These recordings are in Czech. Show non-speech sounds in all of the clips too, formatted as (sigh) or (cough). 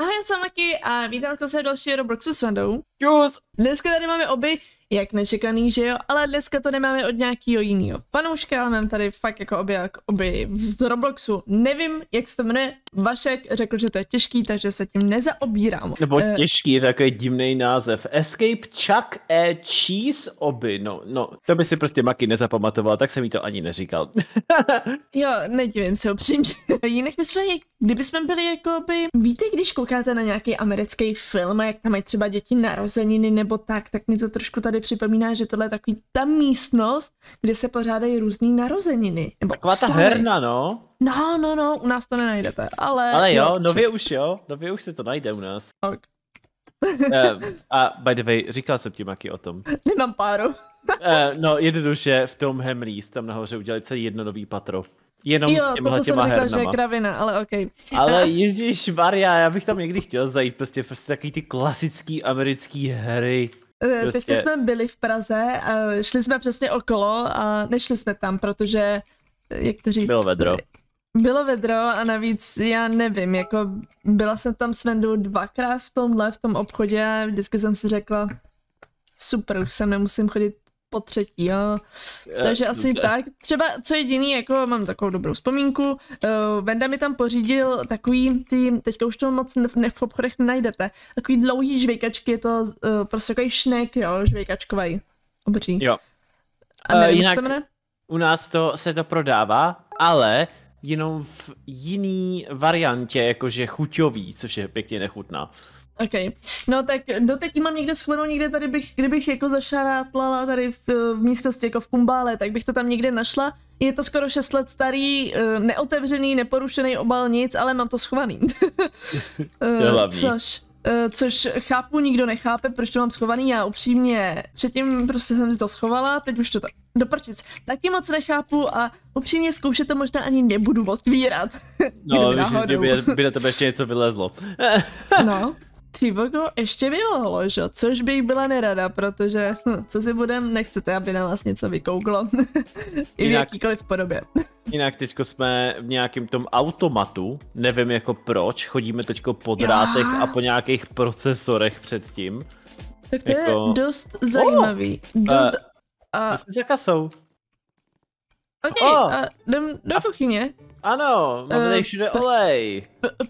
Ahoj, já jsem Maki a vítám se v dalšího Robloxu s Vandou. Čus! Dneska tady máme oby, jak nečekaný, že jo, ale dneska to nemáme od nějakého jiného panouška, ale mám tady fakt jako oby, jak oby z Robloxu. Nevím, jak se to jmenuje, Vašek řekl, že to je těžký, takže se tím nezaobírám. Nebo uh, těžký, takový divný název. Escape Chuck e Cheese oby. No, no, to by si prostě Maki nezapamatoval, tak jsem jí to ani neříkal. (laughs) jo, nedivím se upřímně. (laughs) Jinak bychom, kdybychom byli jako by, víte, když koukáte na nějaký americký film, jak tam mají třeba děti narozeniny nebo tak, tak mi to trošku tady připomíná, že tohle je takový ta místnost, kde se pořádají různý narozeniny. Nebo Taková ta herna, no. No, no, no, u nás to nenajdete, ale... Ale jo, jo nově už jo, nově už se to najde u nás. Ok. (laughs) uh, a by the way, říkal jsem ti Maki o tom. (laughs) Nemám páru. uh, no, jednoduše v tom Hemleys tam nahoře udělali celý jedno nový patro. Jenom jo, s těmhle to, co těma jsem řekla, že je kravina, ale ok. Ale Ježíš Maria, já bych tam někdy chtěl zajít, prostě, prostě takový ty klasický americký hry. Prostě... Teďka jsme byli v Praze a šli jsme přesně okolo a nešli jsme tam, protože, jak to říct... Bylo vedro. Bylo vedro a navíc já nevím, jako byla jsem tam s Vendou dvakrát v tomhle, v tom obchodě a vždycky jsem si řekla, super, už sem nemusím chodit po třetí, jo. Takže asi okay. tak. Třeba co jediný, jako mám takovou dobrou vzpomínku, uh, Venda mi tam pořídil takový ty, teďka už to moc ne, v obchodech nenajdete, takový dlouhý žvejkačky, je to uh, prostě takový šnek, jo, žvejkačkový. Obří. Jo. A nevím, uh, jinak, to u nás to se to prodává, ale jenom v jiný variantě, jakože chuťový, což je pěkně nechutná. OK. No tak doteď mám někde schovanou, někde tady bych, kdybych jako zašarátlala tady v, v místnosti jako v Kumbále, tak bych to tam někde našla. Je to skoro 6 let starý, eh, neotevřený, neporušený obal, nic, ale mám to schovaný. (laughs) uh, což, uh, což chápu, nikdo nechápe, proč to mám schovaný, já upřímně předtím prostě jsem si to schovala, teď už to tak doprčic. Taky moc nechápu a upřímně zkoušet to možná ani nebudu otvírat. (laughs) No, víš, že by, by na tebe ještě něco vylezlo. (laughs) no. Ty vogo, ještě by mohlo, že? Což bych byla nerada, protože hm, (laughs) co si budem, nechcete, aby na vás něco vykouklo. (laughs) I jinak, v jakýkoliv podobě. (laughs) jinak teďko jsme v nějakém tom automatu, nevím jako proč, chodíme teďko po drátech a po nějakých procesorech předtím. Tak to jako... je dost zajímavý. Oh, dost... Uh, a... jsme za kasou. Ok, oh. a jdem do kuchyně. Ano, máme tady všude olej.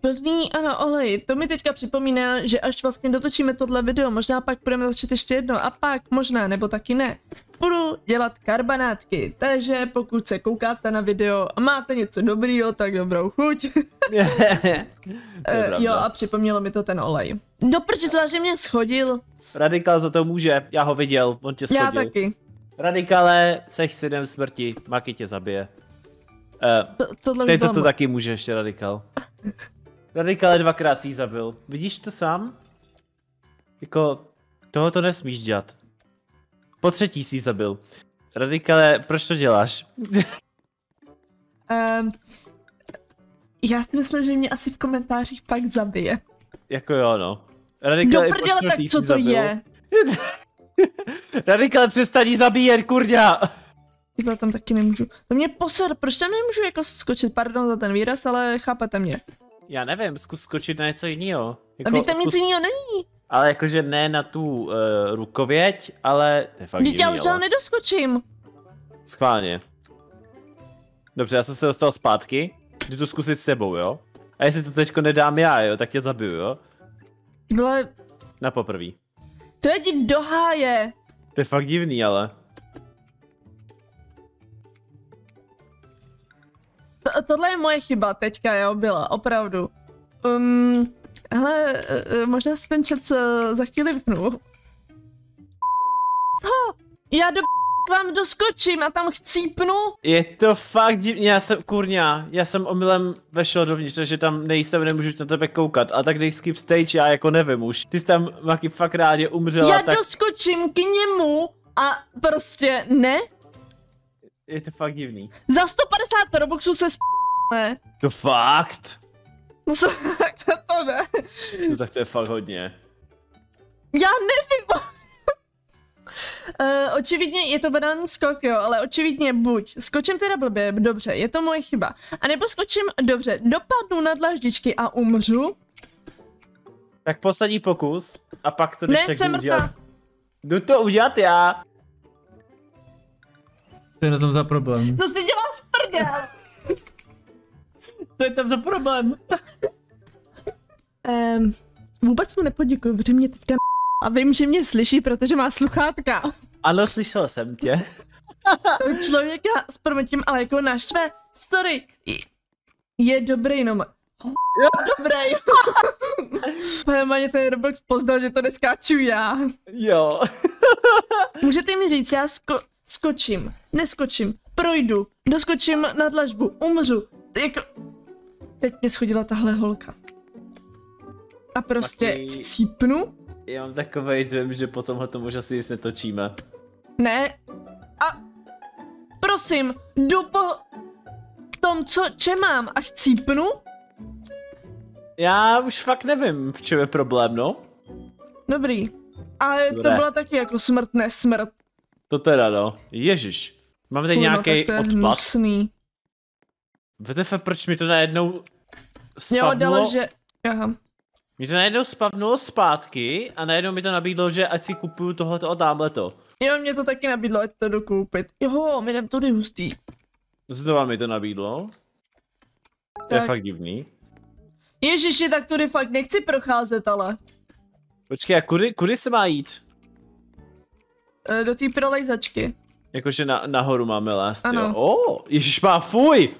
Plný, ano, olej. To mi teďka připomíná, že až vlastně dotočíme tohle video, možná pak budeme začít ještě jedno a pak možná, nebo taky ne, budu dělat karbanátky. Takže pokud se koukáte na video a máte něco dobrýho, tak dobrou chuť. (laughs) uh, jo, a připomnělo mi to ten olej. Do co že mě schodil. Radikál za to může, já ho viděl, on tě schodil. Já taky. Radikále, seš synem smrti, Maki tě zabije. Uh, to, tohle teď to, to taky může ještě Radikal. Radikal dvakrát si zabil. Vidíš to sám? Jako, toho to nesmíš dělat. Po třetí si zabil. Radikale, proč to děláš? um, (laughs) já si myslím, že mě asi v komentářích pak zabije. Jako jo, no. Radikale, Do prdele, tak co to zabil. je? (laughs) Radikale, přestaní zabíjet, kurňa! Ty tam taky nemůžu. To mě poser, proč tam nemůžu jako skočit, pardon za ten výraz, ale chápete mě. Já nevím, zkus skočit na něco jiného. Jako, a tam zkus... nic jiného není. Ale jakože ne na tu uh, rukověď, ale... To je fakt Vždyť já už dál nedoskočím. Schválně. Dobře, já jsem se dostal zpátky. Jdu to zkusit s tebou, jo? A jestli to teďko nedám já, jo, tak tě zabiju, jo? Byle... Na poprví. To je ti do háje. To je fakt divný, ale. Tohle je moje chyba teďka, jo, byla, opravdu. Um, hele, uh, možná si ten chat uh, za chvíli vypnu. Co? Já do k (laughs) vám doskočím a tam chcípnu? Je to fakt divný, já jsem, kurňa, já jsem omylem vešel dovnitř, že tam nejsem, nemůžu na tebe koukat, a tak dej skip stage, já jako nevím už. Ty jsi tam, Maki, fakt rádě umřela, Já tak... doskočím k němu a prostě ne, je to fakt divný. Za 150 robuxů se sp... ne. To fakt? No tak to, (laughs) to ne. No tak to je fakt hodně. Já nevím. Uh, očividně je to banální skok, jo, ale očividně buď skočím teda blbě, dobře, je to moje chyba, a nebo skočím dobře, dopadnu na dlaždičky a umřu, Tak poslední pokus a pak to Ne, jsem mrtvá. Jdu to udělat já. Co je na tom za problém? Co si děláš prdel? Co je tam za problém? Um, vůbec mu nepoděkuju, protože mě teďka a vím, že mě slyší, protože má sluchátka. Ano, slyšel jsem tě. (laughs) To člověka s promětím ale jako naštve. Sorry, je dobrý, no. Dobrý. (laughs) Pane, ten Roblox poznal, že to neskáču já. Jo. Můžete mi říct, já sko- skočím, neskočím, projdu, doskočím na dlažbu, umřu. Jako... Teď mě schodila tahle holka. A prostě Taky- chcípnu? Já mám takový dojem, že po tomhle to možná si nic netočíme. Ne. A prosím, jdu po tom, co čem mám a chcípnu? Já už fakt nevím, v čem je problém, no. Dobrý. Ale to byla taky jako smrt, nesmrt. To teda, no. Ježiš. Máme tady nějaký tak odpad. hnusný. VTF, proč mi to najednou Jo, spadlo? dalo, že... Aha. Mi to najednou spavnulo zpátky a najednou mi to nabídlo, že ať si kupuju tohleto a tamhleto. Jo, mě to taky nabídlo, ať to jdu koupit. Jo, mi jdem tudy hustý. Znova mi to nabídlo. To je Tak. fakt divný. Ježiši, tak tudy fakt nechci procházet, ale. Počkej, a kudy, kudy se má jít? E, do té prolejzačky. Jakože na, nahoru máme lézt, Ano. jo? O, ježiš má fuj!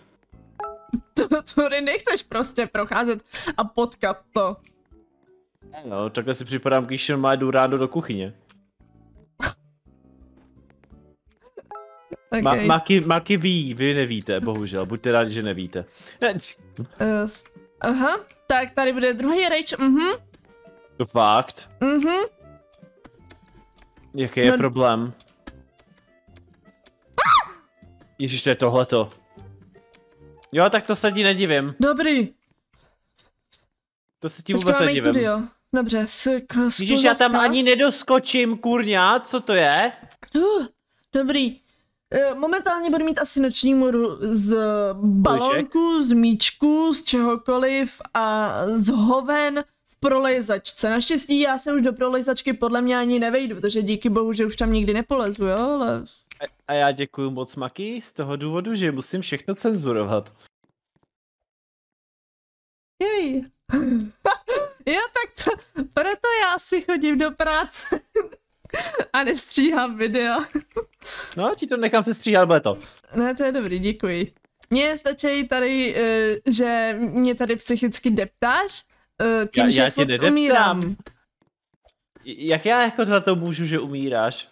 To, tudy nechceš prostě procházet a potkat to. No, takhle si připadám, když má jdu rádo do kuchyně. Okay. Ma, Maki, Maki ví, vy nevíte, bohužel, buďte rádi, že nevíte. Uh, aha, tak tady bude druhý rage, mhm, To fakt. mhm. Jaký je No- problém? Ježíš, to je tohleto. Jo, tak to se ti nedivím. Dobrý. To se ti Počkej, vůbec nedivím. jo. Dobře, s, k, Ježíš, já tam skluzavka. ani nedoskočím, kurňa, co to je? Uh, dobrý. Eh, Momentálně budu mít asi noční moru z balonku, z míčku, z čehokoliv a z hoven prolejzačce. Naštěstí já se už do prolejzačky podle mě ani nevejdu, protože díky bohu, že už tam nikdy nepolezu, jo, ale... A, já děkuji moc, Maki, z toho důvodu, že musím všechno cenzurovat. Jej. (laughs) jo, tak to, proto já si chodím do práce (laughs) a nestříhám videa. No, ti to nechám se stříhat, bude to. Ne, to je dobrý, děkuji. Mně stačí tady, uh, že mě tady psychicky deptáš, uh, tím, Já- že já tě furt nedeptám. umírám. Jak já jako za to můžu, že umíráš?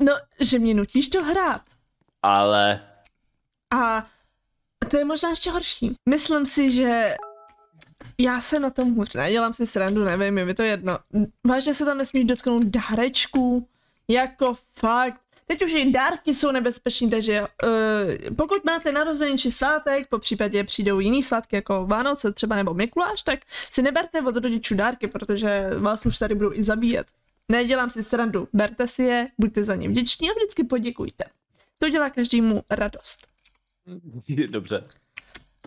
No, že mě nutíš to hrát. Ale... A to je možná ještě horší. Myslím si, že já jsem na tom hůř, nedělám si srandu, nevím, je mi to jedno. Vážně se tam nesmíš dotknout dárečků, jako fakt. Teď už i dárky jsou nebezpečný, takže uh, pokud máte narozeniny či svátek, po případě přijdou jiný svátky jako Vánoce třeba nebo Mikuláš, tak si neberte od rodičů dárky, protože vás už tady budou i zabíjet. Nedělám si srandu, berte si je, buďte za ně vděční a vždycky poděkujte. To dělá každému radost. (laughs) Dobře.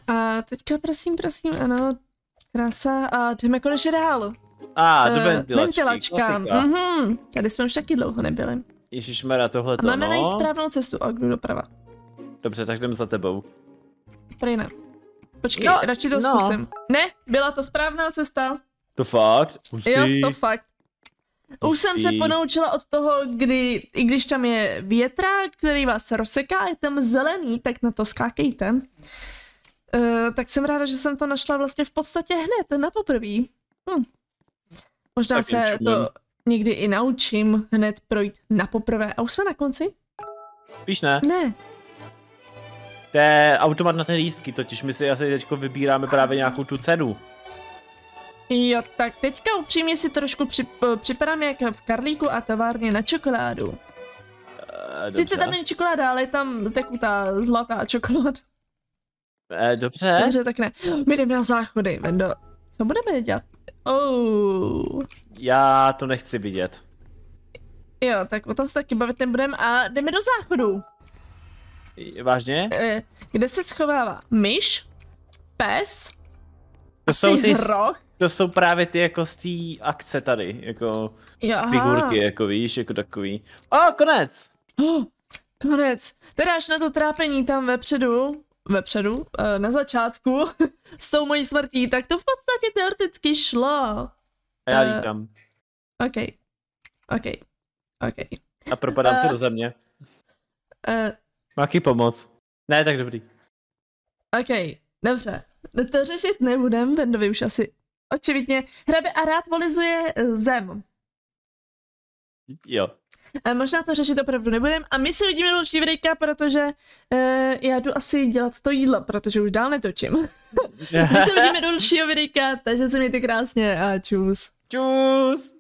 A teďka prosím, prosím, ano, krása a jdeme konečně dál. A, do Eh, ventilačky, ventilačka. Mhm. Tady jsme už taky dlouho nebyli. Ježišmarja, tohle A to, máme najít no. správnou cestu. A kdo doprava? Dobře, tak jdem za tebou. Prej ne. Počkej, No, radši to no. zkusím. Ne, byla to správná cesta. To fakt? Hustý. Jo, to fakt. Už jsem se Hustý. ponaučila od toho, kdy, i když tam je větrák, který vás rozseká, je tam zelený, tak na to skákejte. Uh, tak jsem ráda, že jsem to našla vlastně v podstatě hned, na poprvé. Hm. Možná Tak se to někdy i naučím hned projít na poprvé. A už jsme na konci? Víš ne? Ne. To je automat na ty lístky, totiž my si asi teďko vybíráme právě nějakou tu cenu. Jo, tak teďka upřímně si trošku přip, připadám jak v Karlíku a továrně na čokoládu. Eh, Sice tam není čokoláda, ale je tam tekutá zlatá čokoláda. Eh, dobře. Dobře, tak ne. My jdeme na záchody, Vendo. Co budeme dělat? Oh. Já to nechci vidět. Jo, tak o tom se taky bavit nebudeme a jdeme do záchodu. Vážně? Eh, kde se schovává myš, pes, To jsou ty, hroch. To jsou právě ty jako z té akce tady, jako Jo, aha. figurky, jako víš, jako takový. O, konec! Oh, konec. Teda až na to trápení tam vepředu, vepředu, eh, na začátku, (laughs) s tou mojí smrtí, tak to v podstatě teoreticky šlo. A já Eh. lítám. OK. OK. OK. A propadám se eh. do země. Uh, Máky pomoc. Ne, tak dobrý. OK, dobře. To řešit nebudem, Bendovi už asi očividně hrabe a rád volizuje eh, zem. Jo. A možná to řešit opravdu nebudem a my se uvidíme další videjka, protože uh, já jdu asi dělat to jídlo, protože už dál netočím. (laughs) my se uvidíme do dalšího videjka, takže se mějte krásně a čus. Čus!